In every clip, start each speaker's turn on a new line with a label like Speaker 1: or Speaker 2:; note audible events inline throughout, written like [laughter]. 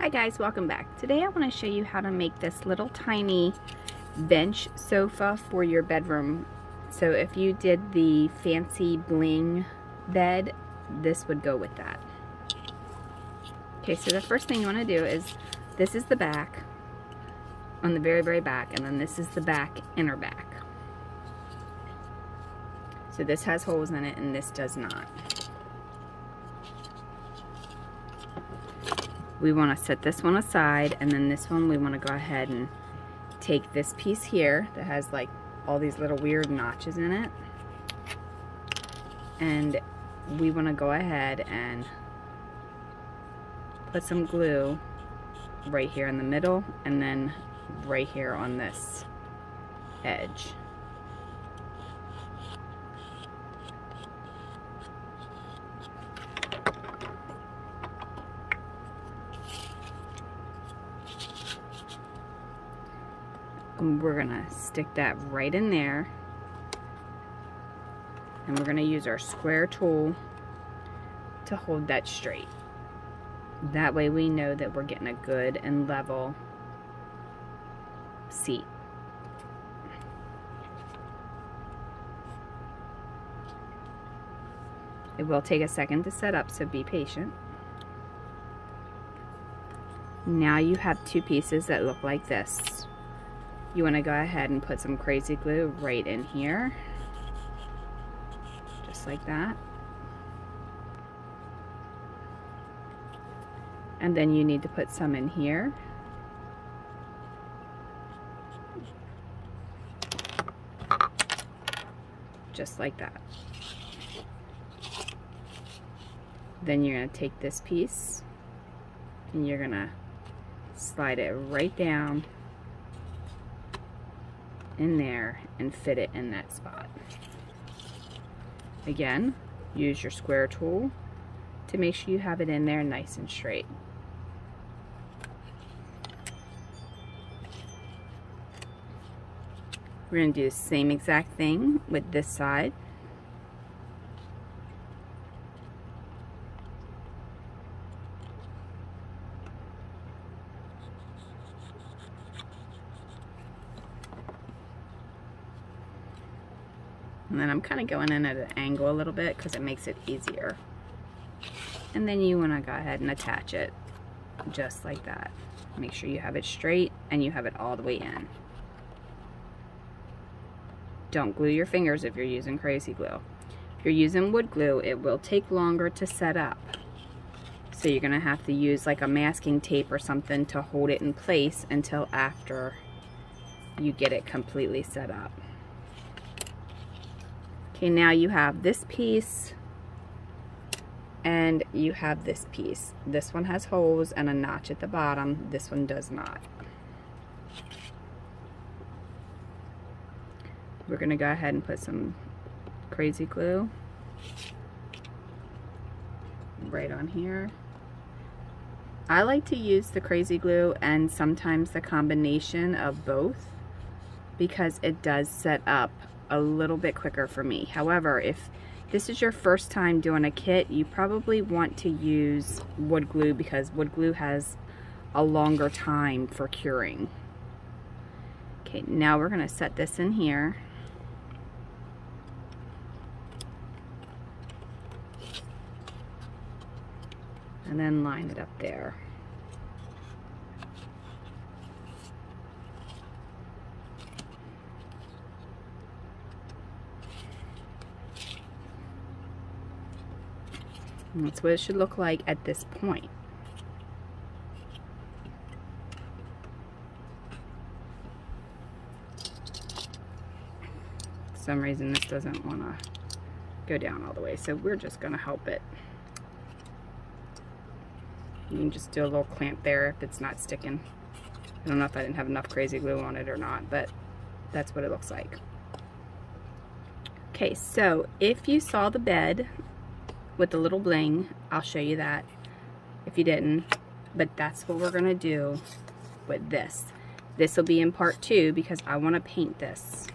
Speaker 1: Hi guys, welcome back. Today I want to show you how to make this little tiny bench sofa for your bedroom. So if you did the fancy bling bed, this would go with that. Okay, so the first thing you want to do is, this is the back, on the very, very back, and then this is the back, inner back. So this has holes in it and this does not. We want to set this one aside and then this one we want to go ahead and take this piece here that has like all these little weird notches in it and we want to go ahead and put some glue right here in the middle and then right here on this edge. And we're gonna stick that right in there. And we're gonna use our square tool to hold that straight. That way we know that we're getting a good and level seat. It will take a second to set up, so be patient. Now you have two pieces that look like this you want to go ahead and put some crazy glue right in here. Just like that. And then you need to put some in here. Just like that. Then you're going to take this piece and you're going to slide it right down in there and fit it in that spot. Again, use your square tool to make sure you have it in there nice and straight. We're going to do the same exact thing with this side. And then I'm kind of going in at an angle a little bit because it makes it easier. And then you want to go ahead and attach it just like that. Make sure you have it straight and you have it all the way in. Don't glue your fingers if you're using crazy glue. If you're using wood glue, it will take longer to set up. So you're going to have to use like a masking tape or something to hold it in place until after you get it completely set up. Okay, now you have this piece and you have this piece. This one has holes and a notch at the bottom. This one does not. We're to go ahead and put some crazy glue right on here. I like to use the crazy glue and sometimes the combination of both because it does set up a little bit quicker for me. However, if this is your first time doing a kit, you probably want to use wood glue because wood glue has a longer time for curing. Okay, now we're going to set this in here. And then line it up there. And that's what it should look like at this point. For some reason this doesn't want to go down all the way, so we're just going to help it. You can just do a little clamp there if it's not sticking. I don't know if I didn't have enough crazy glue on it or not, but that's what it looks like. Okay, so if you saw the bed with the little bling. I'll show you that if you didn't. But that's what we're going to do with this. This will be in part two because I want to paint this.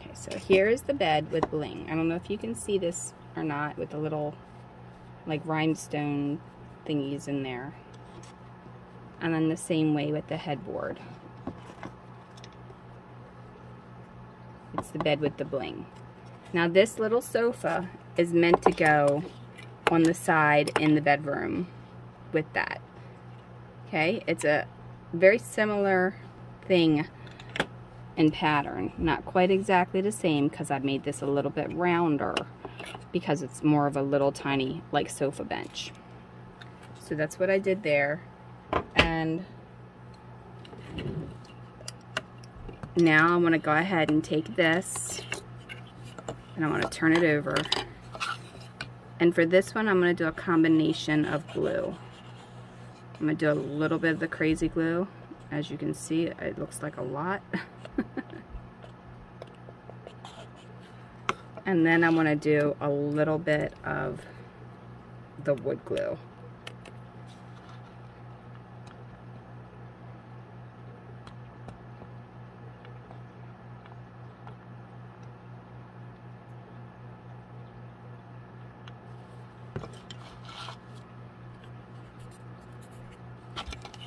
Speaker 1: Okay, so here is the bed with bling. I don't know if you can see this or not with the little like rhinestone thingies in there. And then the same way with the headboard. It's the bed with the bling. Now this little sofa is meant to go on the side in the bedroom with that. Okay, it's a very similar thing in pattern. Not quite exactly the same because I made this a little bit rounder because it's more of a little tiny like sofa bench. So that's what I did there. And now I want to go ahead and take this and I want to turn it over. And for this one, I'm going to do a combination of glue. I'm going to do a little bit of the crazy glue. As you can see, it looks like a lot. [laughs] and then I'm going to do a little bit of the wood glue.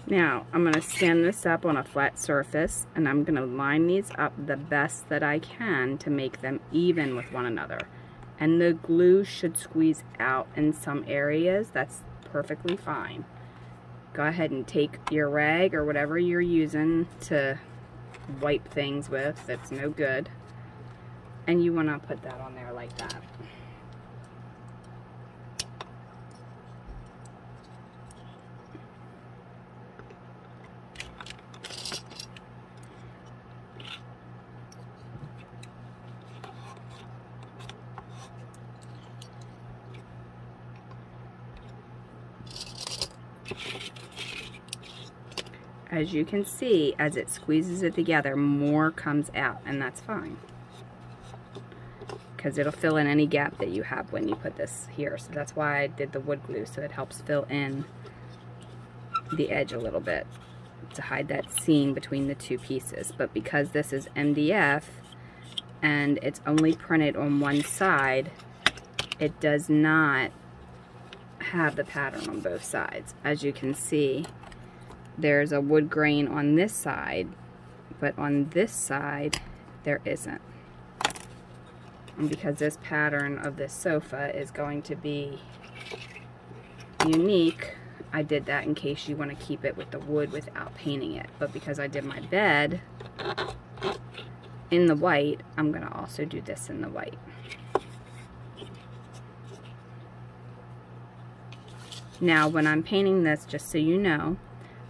Speaker 1: Now, I'm going to stand this up on a flat surface and I'm going to line these up the best that I can to make them even with one another. And the glue should squeeze out in some areas. That's perfectly fine. Go ahead and take your rag or whatever you're using to wipe things with that's no good. And you want to put that on there like that. As you can see, as it squeezes it together, more comes out, and that's fine. Because it'll fill in any gap that you have when you put this here. So that's why I did the wood glue, so it helps fill in the edge a little bit to hide that seam between the two pieces. But because this is MDF, and it's only printed on one side, it does not have the pattern on both sides. As you can see, there's a wood grain on this side, but on this side, there isn't. And because this pattern of this sofa is going to be unique, I did that in case you want to keep it with the wood without painting it. But because I did my bed in the white, I'm going to also do this in the white. Now, when I'm painting this, just so you know,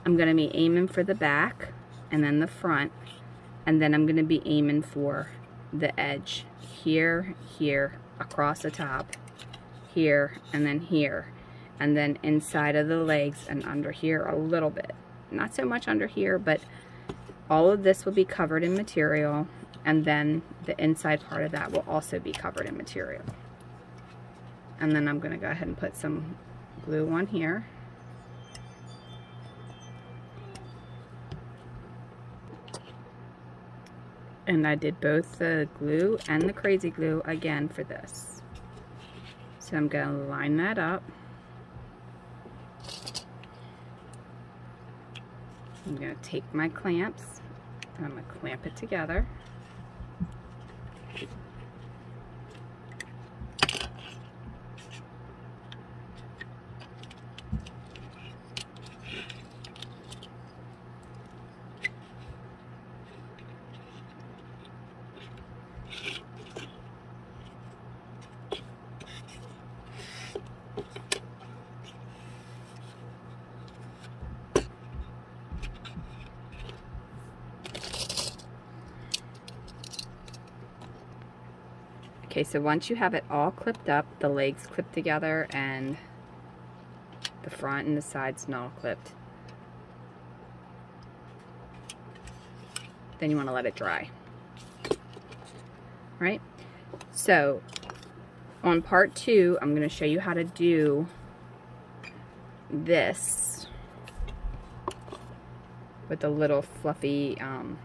Speaker 1: I'm going to be aiming for the back and then the front and then I'm going to be aiming for the edge here, here, across the top, here, and then here, and then inside of the legs and under here a little bit. Not so much under here, but all of this will be covered in material and then the inside part of that will also be covered in material. And then I'm going to go ahead and put some glue on here. And I did both the glue and the crazy glue again for this. So I'm going to line that up. I'm going to take my clamps and I'm going to clamp it together. Okay, so once you have it all clipped up, the legs clipped together and the front and the sides and all clipped, then you want to let it dry. Right? So, on part two, I'm going to show you how to do this with the little fluffy um,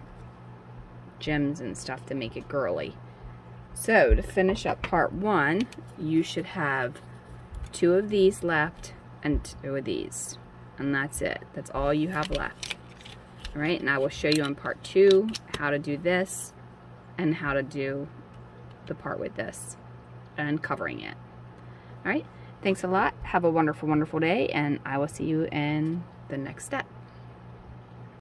Speaker 1: gems and stuff to make it girly. So to finish up part one, you should have two of these left and two of these. And that's it. That's all you have left. All right, and I will show you in part two how to do this and how to do the part with this and covering it. All right, thanks a lot. Have a wonderful, wonderful day, and I will see you in the next step.